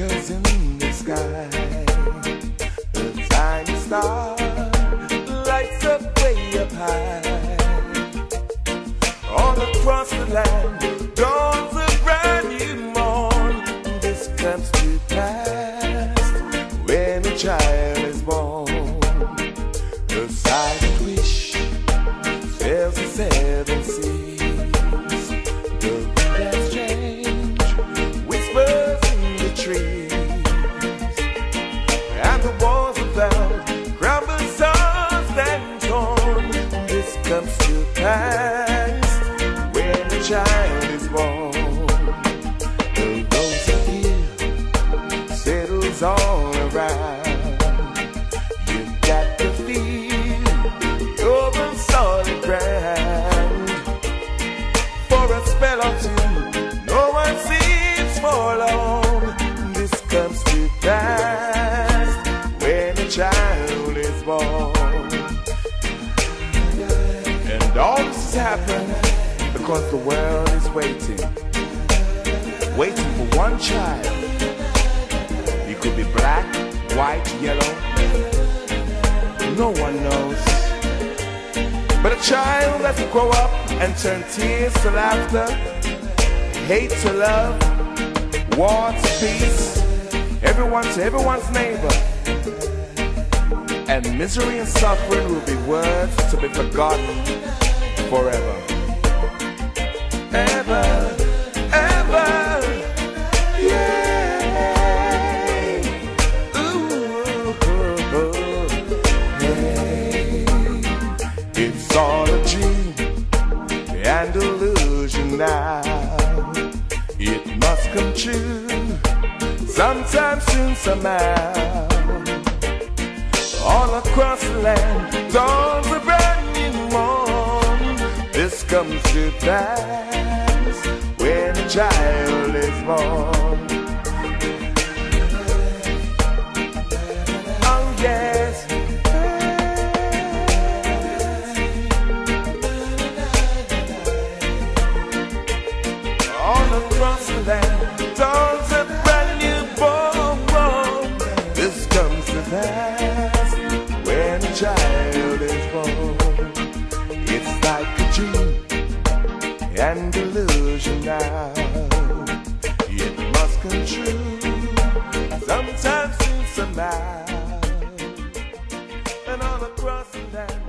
Cause in high. All across the land, dawns a brand new morn. This comes to pass when a child is born. The silent wish fills the seven seas. comes to pass when a child is born. The rose of here settles all around. You've got to feel you're on solid ground. For a spell or two, no one seems for long. happen because the world is waiting. Waiting for one child. You could be black, white, yellow. No one knows. But a child that will grow up and turn tears to laughter, hate to love, war to peace, everyone to everyone's neighbor and misery and suffering will be words to be forgotten forever. Ever, ever, yeah. Ooh, oh, oh, hey. It's all a dream and illusion now. It must come true sometime soon, somehow. All across the land comes to pass when a child is born. about. And all across the land.